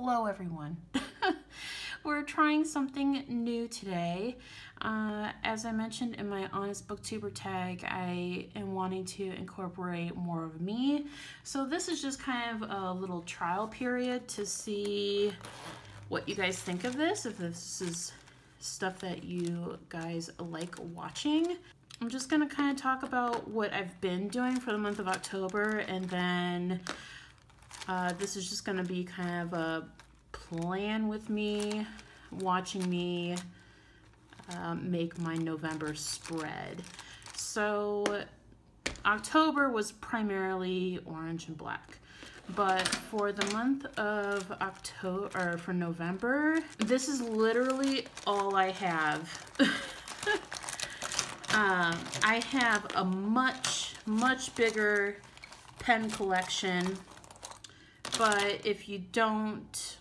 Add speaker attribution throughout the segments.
Speaker 1: Hello everyone. We're trying something new today. Uh, as I mentioned in my Honest Booktuber tag, I am wanting to incorporate more of me. So this is just kind of a little trial period to see what you guys think of this, if this is stuff that you guys like watching. I'm just to kind of talk about what I've been doing for the month of October and then uh, this is just going to be kind of a plan with me, watching me um, make my November spread. So October was primarily orange and black. But for the month of October, or for November, this is literally all I have. um, I have a much, much bigger pen collection but if you don't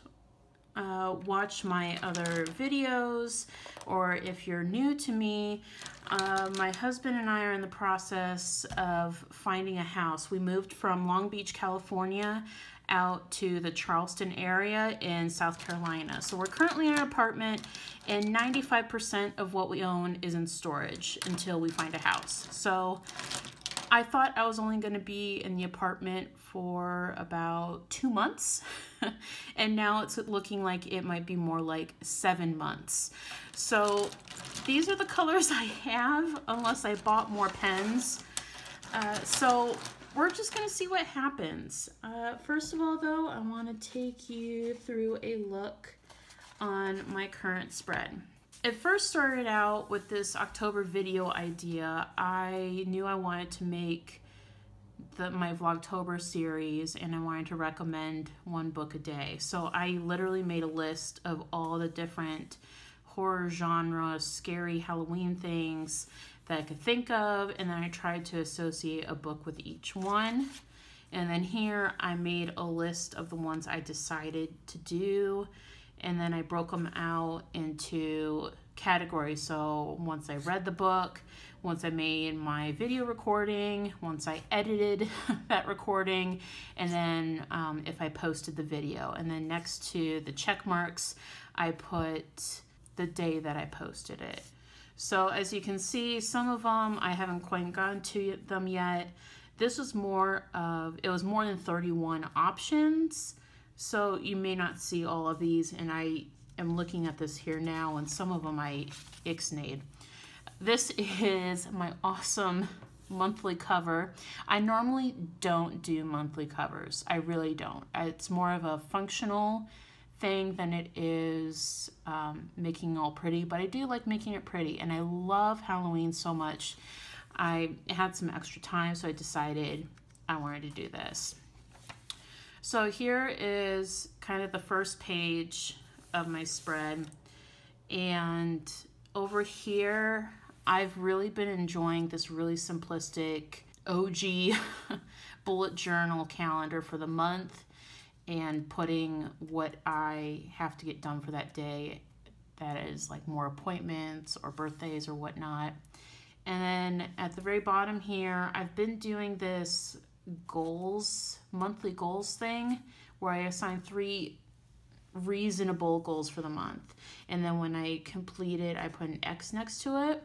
Speaker 1: uh, watch my other videos or if you're new to me, uh, my husband and I are in the process of finding a house. We moved from Long Beach, California out to the Charleston area in South Carolina. So we're currently in an apartment and 95% of what we own is in storage until we find a house. So I thought I was only going to be in the apartment for about two months, and now it's looking like it might be more like seven months. So these are the colors I have, unless I bought more pens. Uh, so we're just going to see what happens. Uh, first of all, though, I want to take you through a look on my current spread it first started out with this October video idea. I knew I wanted to make the, my Vlogtober series and I wanted to recommend one book a day. So I literally made a list of all the different horror genre, scary Halloween things that I could think of and then I tried to associate a book with each one. And then here I made a list of the ones I decided to do and then I broke them out into categories. So once I read the book, once I made my video recording, once I edited that recording, and then um, if I posted the video. And then next to the check marks, I put the day that I posted it. So as you can see, some of them I haven't quite gone to them yet. This was more of, it was more than 31 options. So you may not see all of these, and I am looking at this here now, and some of them I ixnayed. This is my awesome monthly cover. I normally don't do monthly covers. I really don't. It's more of a functional thing than it is um, making all pretty, but I do like making it pretty, and I love Halloween so much. I had some extra time, so I decided I wanted to do this. So here is kind of the first page of my spread. And over here, I've really been enjoying this really simplistic OG bullet journal calendar for the month and putting what I have to get done for that day that is like more appointments or birthdays or whatnot. And then at the very bottom here, I've been doing this goals, monthly goals thing where I assign three reasonable goals for the month. And then when I complete it, I put an X next to it.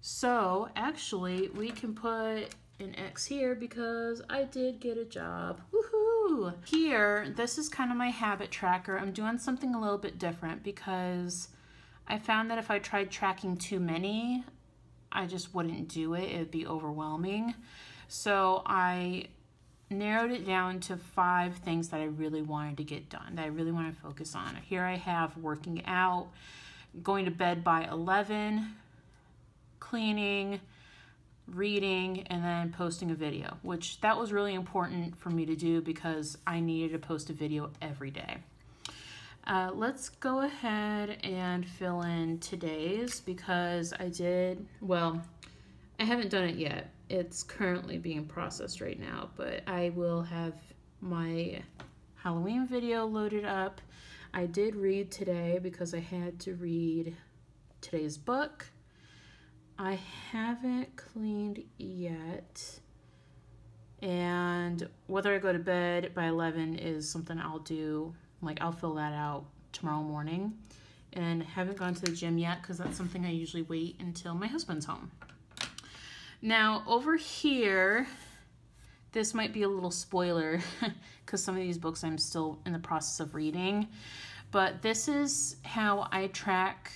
Speaker 1: So actually, we can put an X here because I did get a job. Woohoo! Here, this is kind of my habit tracker. I'm doing something a little bit different because I found that if I tried tracking too many, I just wouldn't do it. It would be overwhelming. So I narrowed it down to five things that I really wanted to get done, that I really want to focus on. Here I have working out, going to bed by 11, cleaning, reading, and then posting a video, which that was really important for me to do because I needed to post a video every day. Uh, let's go ahead and fill in today's because I did, well, I haven't done it yet, it's currently being processed right now, but I will have my Halloween video loaded up. I did read today because I had to read today's book. I haven't cleaned yet. And whether I go to bed by 11 is something I'll do Like I'll fill that out tomorrow morning and haven't gone to the gym yet because that's something I usually wait until my husband's home. Now over here, this might be a little spoiler because some of these books I'm still in the process of reading, but this is how I track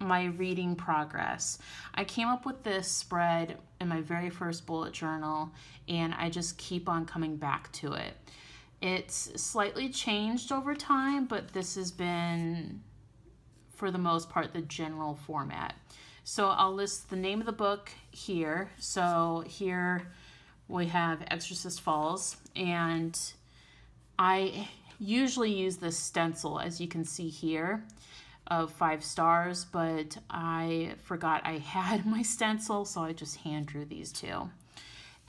Speaker 1: my reading progress. I came up with this spread in my very first bullet journal and I just keep on coming back to it. It's slightly changed over time, but this has been, for the most part, the general format. So I'll list the name of the book here. So here we have Exorcist Falls, and I usually use this stencil, as you can see here, of five stars, but I forgot I had my stencil, so I just hand drew these two.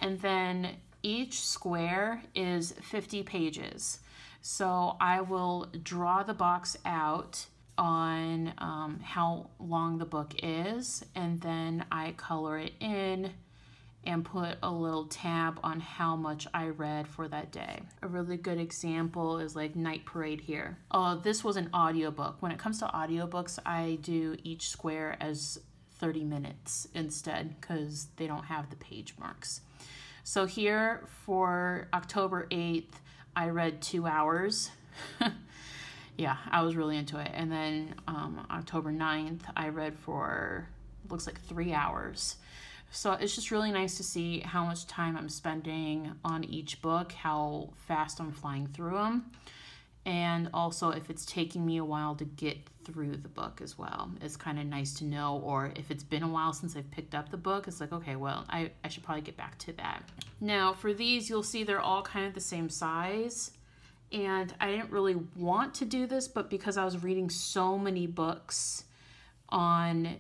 Speaker 1: And then each square is 50 pages. So I will draw the box out on um, how long the book is, and then I color it in and put a little tab on how much I read for that day. A really good example is like Night Parade here. Oh, this was an audiobook. When it comes to audiobooks, I do each square as 30 minutes instead because they don't have the page marks. So here for October 8th, I read two hours. yeah, I was really into it. And then um, October 9th, I read for, looks like three hours. So it's just really nice to see how much time I'm spending on each book, how fast I'm flying through them and also if it's taking me a while to get through the book as well. It's kind of nice to know, or if it's been a while since I've picked up the book, it's like, okay, well, I, I should probably get back to that. Now, for these, you'll see they're all kind of the same size, and I didn't really want to do this, but because I was reading so many books on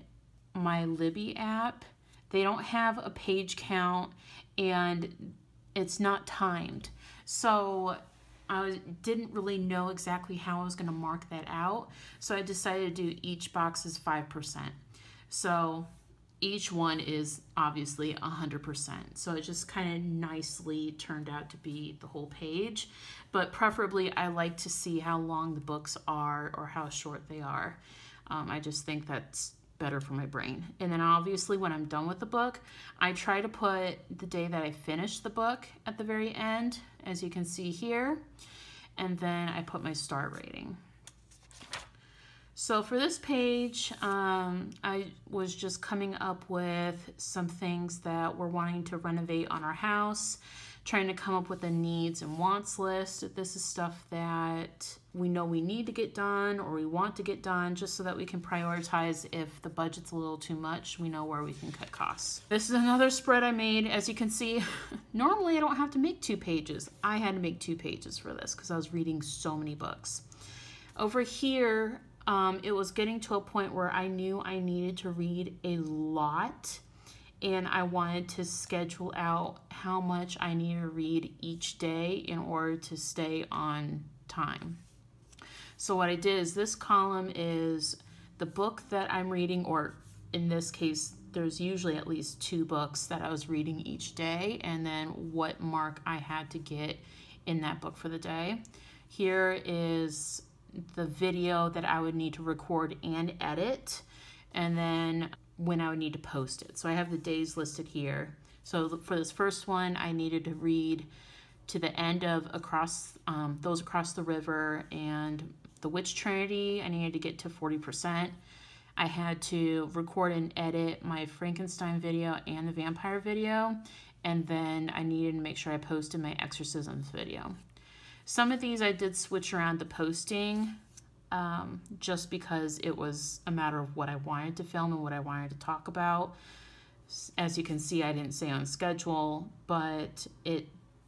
Speaker 1: my Libby app, they don't have a page count, and it's not timed. So I didn't really know exactly how I was going to mark that out. So I decided to do each box is 5%. So each one is obviously 100%. So it just kind of nicely turned out to be the whole page. But preferably, I like to see how long the books are or how short they are. Um, I just think that's better for my brain. And then obviously when I'm done with the book, I try to put the day that I finished the book at the very end as you can see here. And then I put my star rating. So for this page, um, I was just coming up with some things that we're wanting to renovate on our house trying to come up with a needs and wants list. This is stuff that we know we need to get done or we want to get done just so that we can prioritize if the budget's a little too much, we know where we can cut costs. This is another spread I made. As you can see, normally I don't have to make two pages. I had to make two pages for this because I was reading so many books. Over here, um, it was getting to a point where I knew I needed to read a lot and I wanted to schedule out how much I need to read each day in order to stay on time. So what I did is this column is the book that I'm reading, or in this case, there's usually at least two books that I was reading each day, and then what mark I had to get in that book for the day. Here is the video that I would need to record and edit, and then when I would need to post it. So I have the days listed here. So for this first one, I needed to read to the end of across um, those across the river and the witch trinity. I needed to get to 40%. I had to record and edit my Frankenstein video and the vampire video. And then I needed to make sure I posted my exorcisms video. Some of these I did switch around the posting um, just because it was a matter of what I wanted to film and what I wanted to talk about. As you can see, I didn't stay on schedule, but it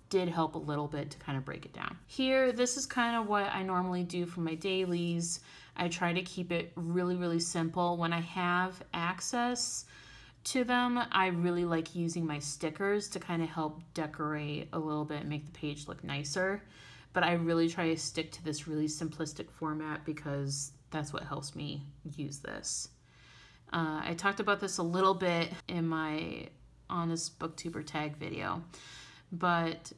Speaker 1: did help a little bit to kind of break it down. Here, this is kind of what I normally do for my dailies. I try to keep it really, really simple. When I have access to them, I really like using my stickers to kind of help decorate a little bit and make the page look nicer but I really try to stick to this really simplistic format because that's what helps me use this. Uh, I talked about this a little bit in my Honest Booktuber tag video, but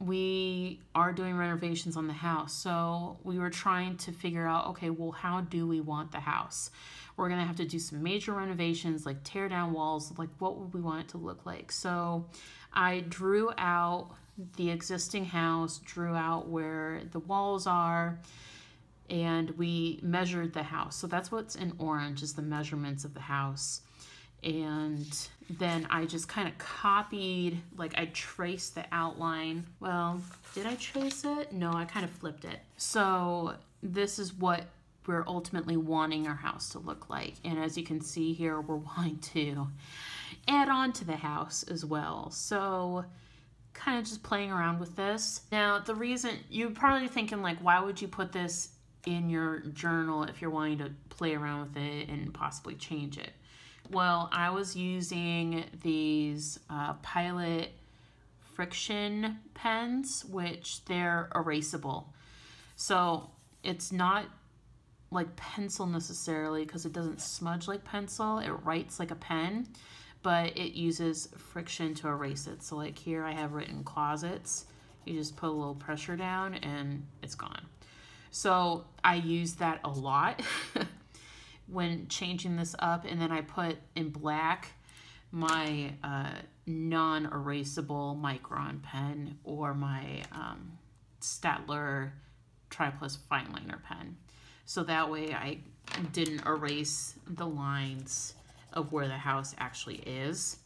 Speaker 1: we are doing renovations on the house. So we were trying to figure out okay, well, how do we want the house? We're to have to do some major renovations, like tear down walls. Like, what would we want it to look like? So I drew out the existing house, drew out where the walls are, and we measured the house. So that's what's in orange is the measurements of the house. And then I just kind of copied, like I traced the outline. Well, did I trace it? No, I kind of flipped it. So this is what we're ultimately wanting our house to look like. And as you can see here, we're wanting to add on to the house as well. So kind of just playing around with this. Now, the reason you're probably thinking like, why would you put this in your journal if you're wanting to play around with it and possibly change it? Well, I was using these uh, Pilot friction pens, which they're erasable. So it's not like pencil necessarily because it doesn't smudge like pencil. It writes like a pen, but it uses friction to erase it. So like here I have written closets. You just put a little pressure down and it's gone. So I use that a lot when changing this up. And then I put in black my uh, non-erasable Micron pen or my um, Staedtler Triplus Fineliner pen. So that way I didn't erase the lines of where the house actually is,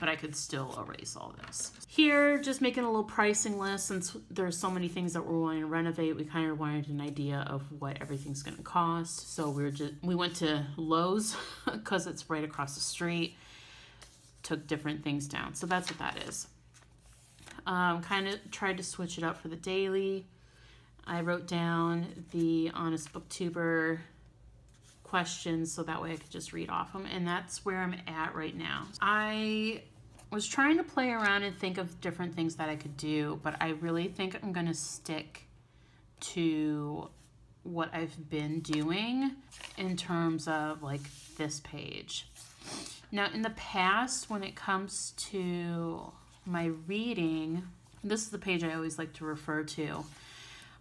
Speaker 1: but I could still erase all this. Here, just making a little pricing list since there's so many things that we're wanting to renovate. We kind of wanted an idea of what everything's going to cost. So we were just we went to Lowe's because it's right across the street. Took different things down. So that's what that is. Um, kind of tried to switch it up for the daily. I wrote down the Honest Booktuber questions so that way I could just read off them. And that's where I'm at right now. I was trying to play around and think of different things that I could do, but I really think I'm to stick to what I've been doing in terms of like this page. Now, in the past, when it comes to my reading, this is the page I always like to refer to.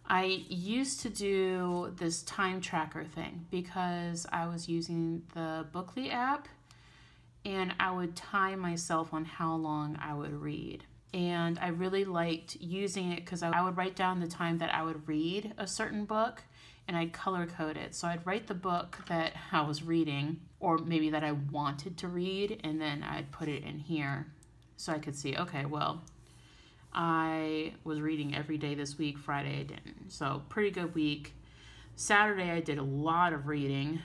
Speaker 1: I used to do this time tracker thing because I was using the Bookly app and I would time myself on how long I would read. And I really liked using it because I would write down the time that I would read a certain book and I'd color code it. So I'd write the book that I was reading or maybe that I wanted to read and then I'd put it in here so I could see, okay, well, I was reading every day this week. Friday I didn't. So pretty good week. Saturday I did a lot of reading.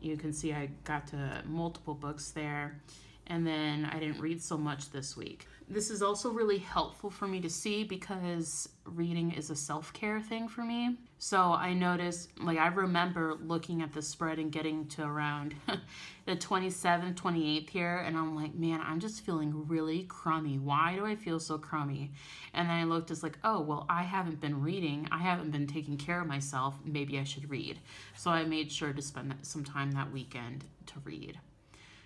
Speaker 1: You can see I got to multiple books there. And then I didn't read so much this week. This is also really helpful for me to see because reading is a self-care thing for me. So I noticed, like I remember looking at the spread and getting to around the 27th, 28th here, and I'm like, man, I'm just feeling really crummy. Why do I feel so crummy? And then I looked as like, oh, well, I haven't been reading. I haven't been taking care of myself. Maybe I should read. So I made sure to spend some time that weekend to read.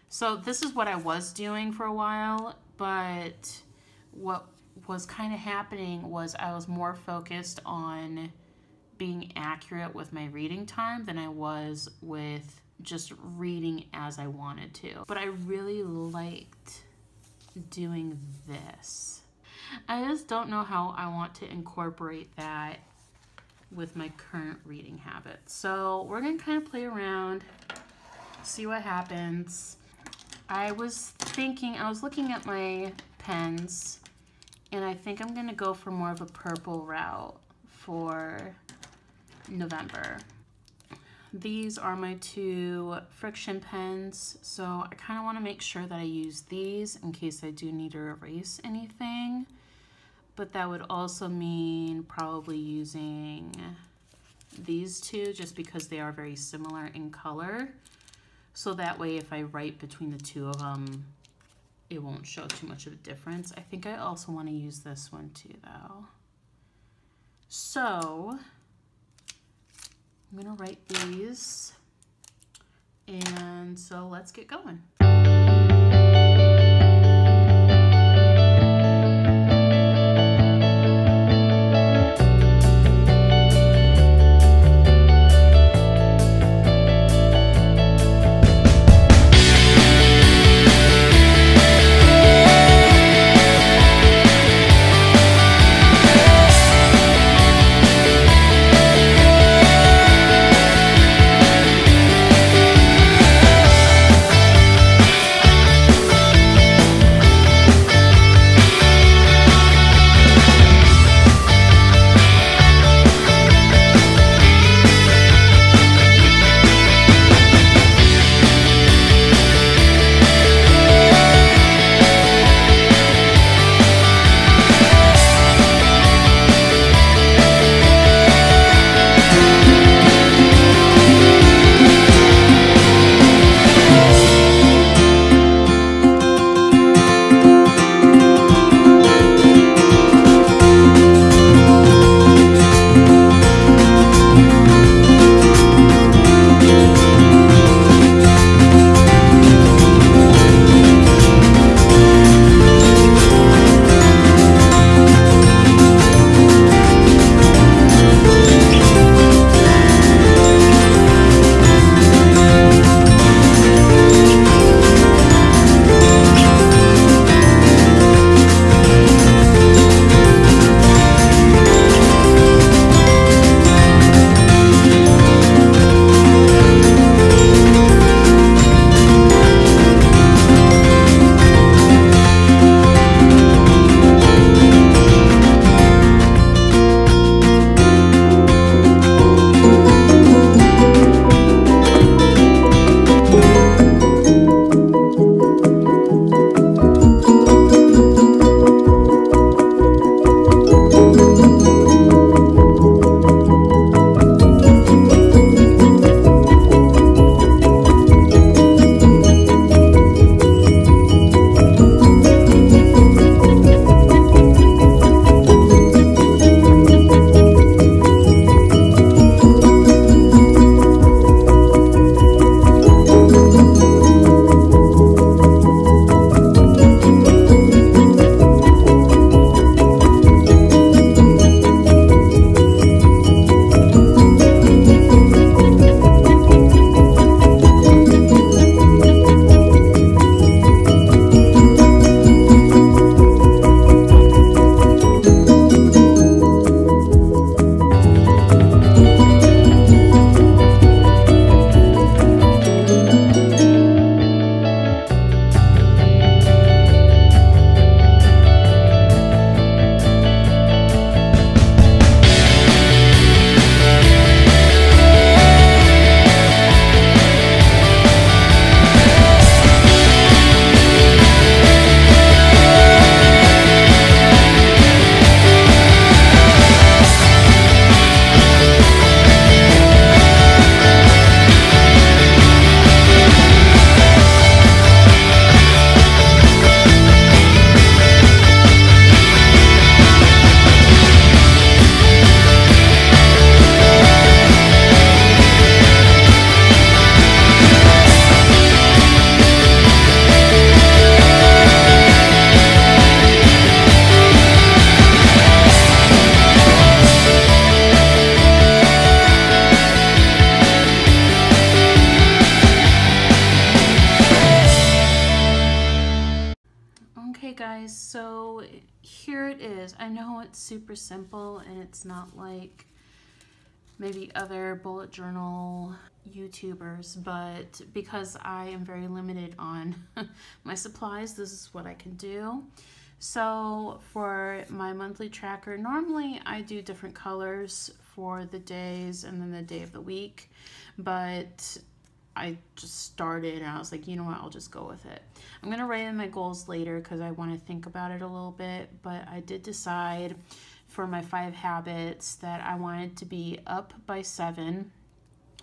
Speaker 1: So this is what I was doing for a while, but what was kind of happening was I was more focused on being accurate with my reading time than I was with just reading as I wanted to. But I really liked doing this. I just don't know how I want to incorporate that with my current reading habits. So we're gonna kind of play around, see what happens. I was thinking, I was looking at my pens and I think I'm gonna go for more of a purple route for November. These are my two friction pens, so I kind of want to make sure that I use these in case I do need to erase anything. But that would also mean probably using these two just because they are very similar in color. So that way if I write between the two of them, it won't show too much of a difference. I think I also want to use this one too though. So I'm gonna write these. And so let's get going. Simple and it's not like maybe other bullet journal YouTubers, but because I am very limited on my supplies, this is what I can do. So for my monthly tracker, normally I do different colors for the days and then the day of the week, but I just started and I was like, you know what, I'll just go with it. I'm to write in my goals later because I want to think about it a little bit, but I did decide for my five habits that I wanted to be up by seven.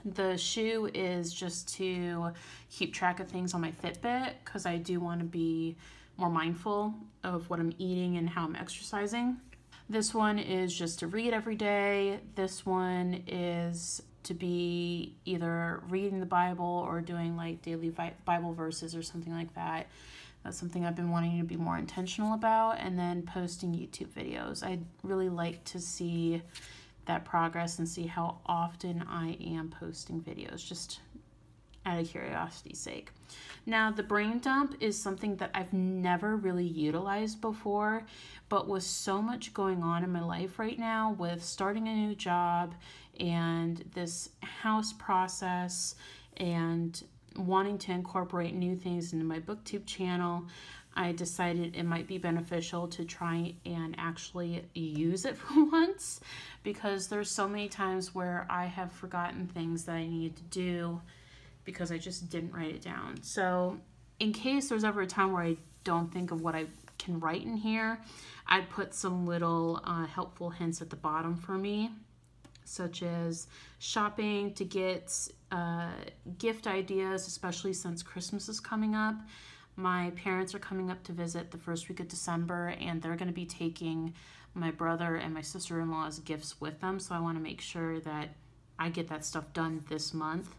Speaker 1: The shoe is just to keep track of things on my Fitbit because I do want to be more mindful of what I'm eating and how I'm exercising. This one is just to read every day. This one is to be either reading the Bible or doing like daily Bible verses or something like that. That's something I've been wanting to be more intentional about. And then posting YouTube videos. I'd really like to see that progress and see how often I am posting videos, just out of curiosity's sake. Now, the brain dump is something that I've never really utilized before, but with so much going on in my life right now with starting a new job and this house process and wanting to incorporate new things into my booktube channel i decided it might be beneficial to try and actually use it for once because there's so many times where i have forgotten things that i needed to do because i just didn't write it down. So in case there's ever a time where i don't think of what i can write in here i'd put some little uh, helpful hints at the bottom for me such as shopping to get uh, gift ideas, especially since Christmas is coming up. My parents are coming up to visit the first week of December, and they're going to be taking my brother and my sister in law's gifts with them. So I want to make sure that I get that stuff done this month.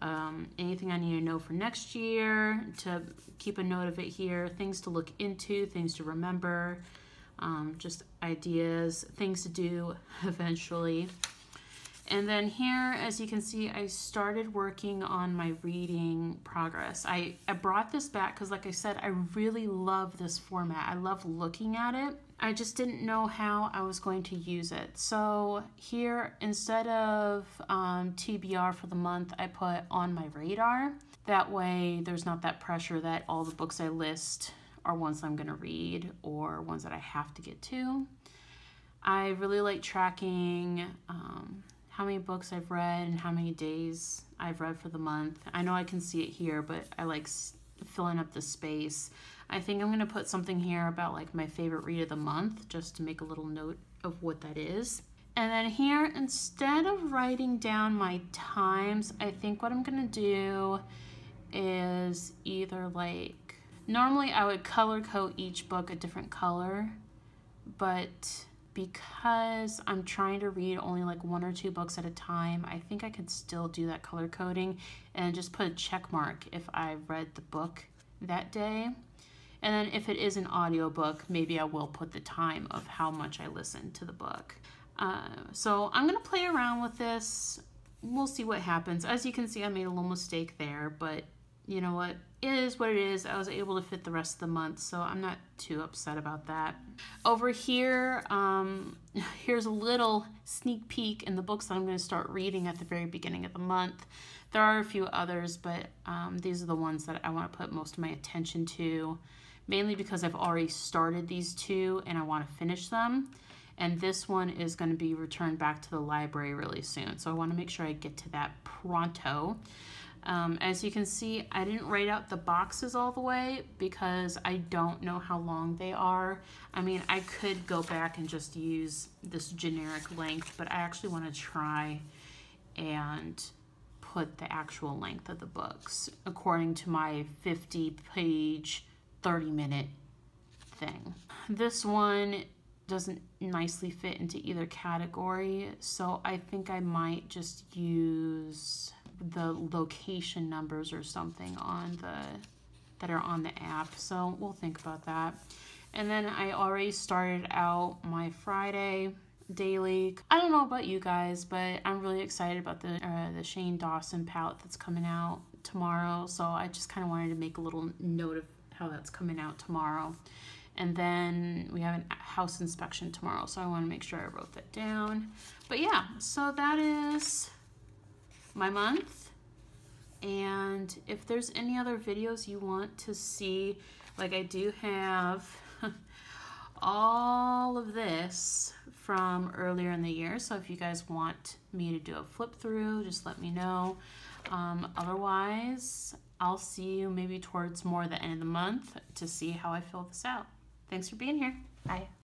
Speaker 1: Um, anything I need to know for next year, to keep a note of it here, things to look into, things to remember, um, just ideas, things to do eventually. And then here, as you can see, I started working on my reading progress. I, I brought this back because, like I said, I really love this format. I love looking at it. I just didn't know how I was going to use it. So here, instead of um, TBR for the month, I put on my radar. That way, there's not that pressure that all the books I list are ones I'm going to read or ones that I have to get to. I really like tracking um, how many books I've read and how many days I've read for the month. I know I can see it here, but I like filling up the space. I think I'm going to put something here about like my favorite read of the month just to make a little note of what that is. And then here, instead of writing down my times, I think what I'm going to do is either like, normally I would color code each book a different color, but because I'm trying to read only like one or two books at a time, I think I could still do that color coding and just put a check mark if I read the book that day. And then if it is an audiobook, maybe I will put the time of how much I listened to the book. Uh, so I'm to play around with this. We'll see what happens. As you can see, I made a little mistake there, but you know what? Is what it is. I was able to fit the rest of the month, so I'm not too upset about that. Over here, um, here's a little sneak peek in the books that I'm going to start reading at the very beginning of the month. There are a few others, but um, these are the ones that I want to put most of my attention to, mainly because I've already started these two and I want to finish them. And this one is going to be returned back to the library really soon, so I want to make sure I get to that pronto. Um, as you can see, I didn't write out the boxes all the way because I don't know how long they are. I mean, I could go back and just use this generic length, but I actually want to try and put the actual length of the books according to my 50 page, 30 minute thing. This one doesn't nicely fit into either category, so I think I might just use the location numbers or something on the that are on the app. So we'll think about that. And then I already started out my Friday daily. I don't know about you guys, but I'm really excited about the uh, the Shane Dawson palette that's coming out tomorrow. So I just kind of wanted to make a little note of how that's coming out tomorrow. And then we have a house inspection tomorrow, so I want to make sure I wrote that down. But yeah, so that is my month. And if there's any other videos you want to see, like I do have all of this from earlier in the year. So if you guys want me to do a flip through, just let me know. Um, otherwise, I'll see you maybe towards more the end of the month to see how I fill this out. Thanks for being here. Bye.